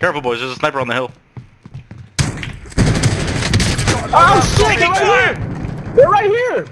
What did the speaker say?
Careful, boys. There's a sniper on the hill. Oh shit! They're right here! They're right here!